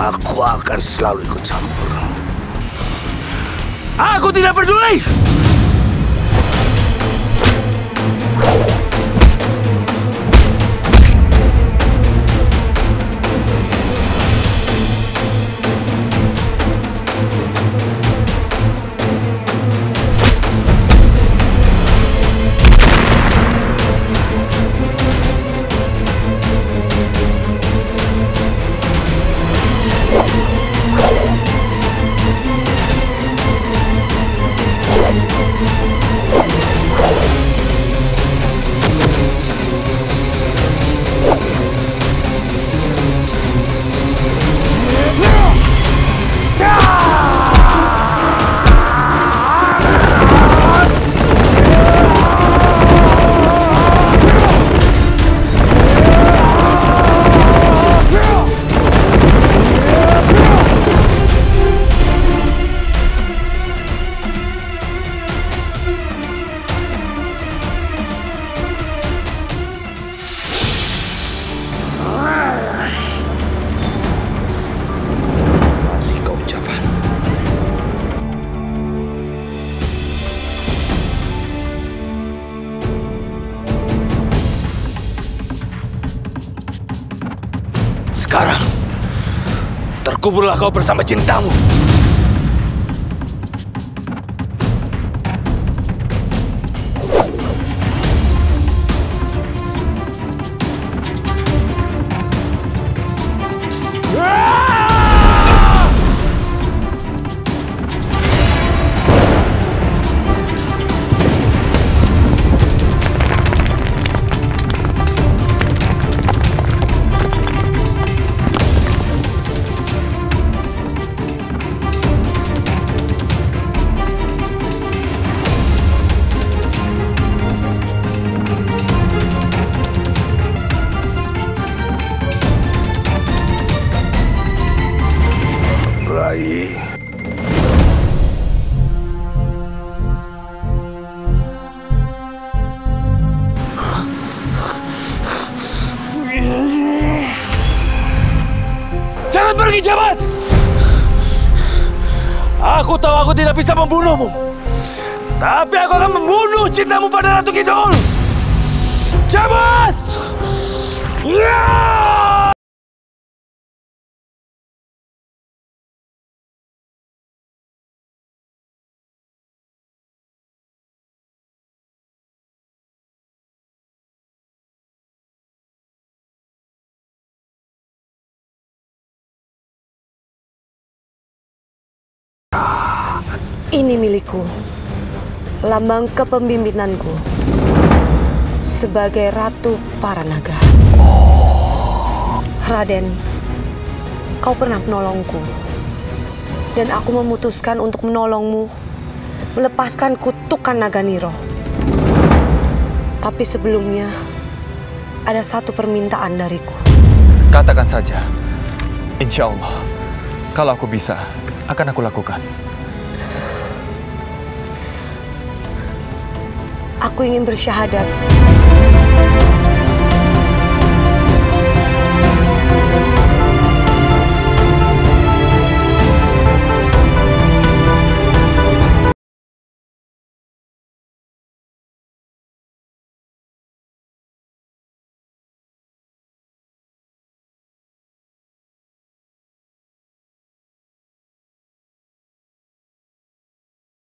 aku akan selalu ikut campur. Aku tidak peduli! Sekarang, terkuburlah kau bersama cintamu. Jangan pergi, Jabat! Aku tahu aku tidak bisa membunuhmu. Tapi aku akan membunuh cintamu pada Ratu Kidul. Jabat! Ya! Ini milikku, lambang kepemimpinanku sebagai ratu para naga. Raden, kau pernah menolongku, dan aku memutuskan untuk menolongmu melepaskan kutukan naga Niro. Tapi sebelumnya ada satu permintaan dariku. Katakan saja. Insya Allah, kalau aku bisa, akan aku lakukan. Aku ingin bersyahadat